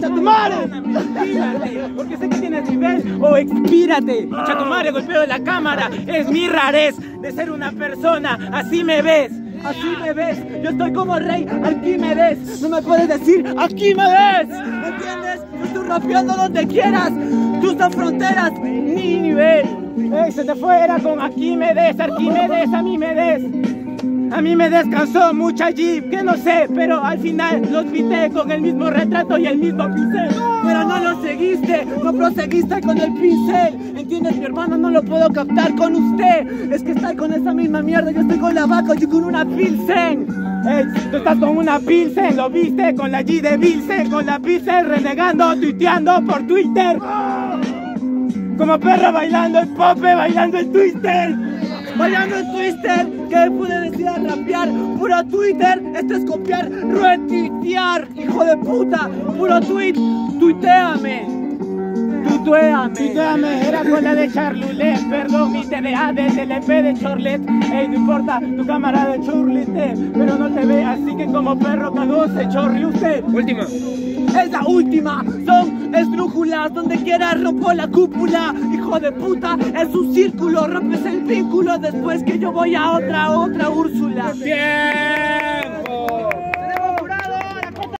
¡Chatumare! Porque sé que tienes nivel o expírate. Chatumare, golpeo la cámara. Es mi rarez de ser una persona. Así me ves. Así me ves. Yo estoy como rey. Aquí me ves. No me puedes decir aquí me ves. ¿Me entiendes? Yo estoy rapeando donde quieras. Tú son fronteras. Ni nivel. Ey, se te fuera con aquí me des. Aquí me des. A mí me des. A mí me descansó mucha Jeep, que no sé, pero al final los pinté con el mismo retrato y el mismo pincel. Pero no lo seguiste, no proseguiste con el pincel. ¿Entiendes, mi hermano? No lo puedo captar con usted. Es que está con esa misma mierda, yo estoy con la vaca, y con una pilsen. Ey, tú estás con una pilsen, lo viste con la G de Pilsen, con la pilsen renegando, tuiteando por Twitter. Como perra bailando el pope, bailando el twister. Bailando el twister, que pude decir a rapear. Puro Twitter, esto es copiar, retuitear, hijo de puta. Puro tweet, tuiteame. Tuiteame. Tuiteame, era con la de Charlulet, perdón, mi TDA de TLP de Chorlet. Ey, no importa, tu cámara de Chorlete, pero no te ve, así que como perro cagó se chorri usted. Última. Son esdrújulas, donde quiera rompo la cúpula, hijo de puta, es un círculo, rompes el vínculo después que yo voy a otra, otra Úrsula.